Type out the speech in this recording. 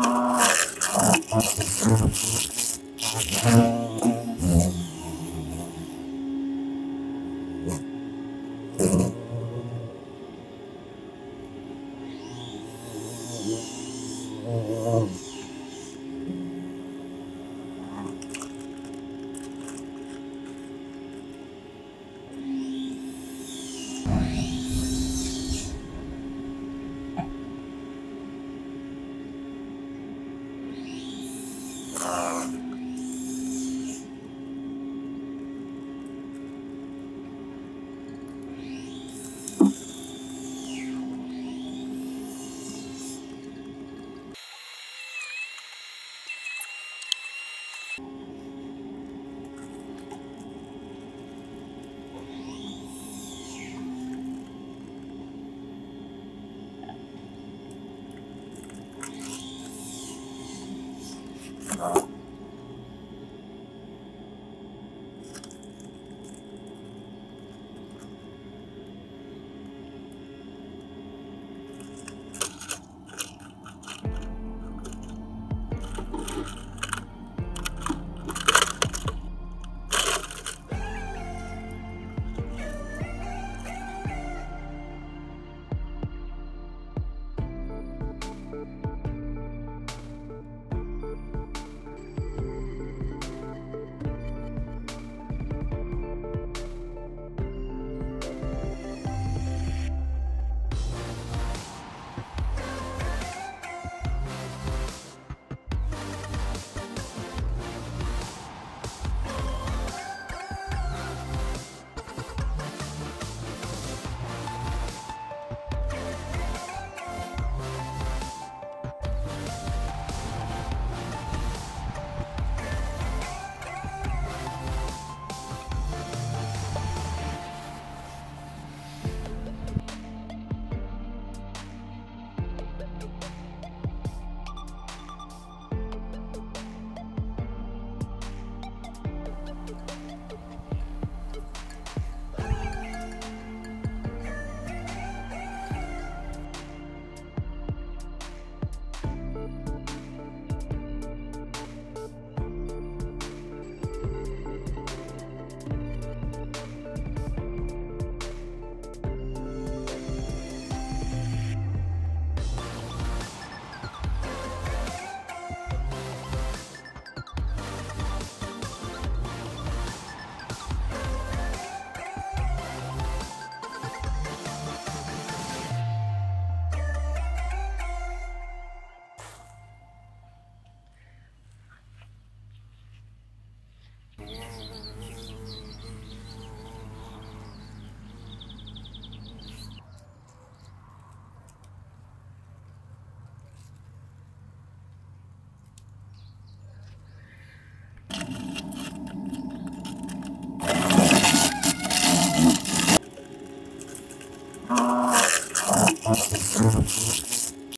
Oh, my God. Uh.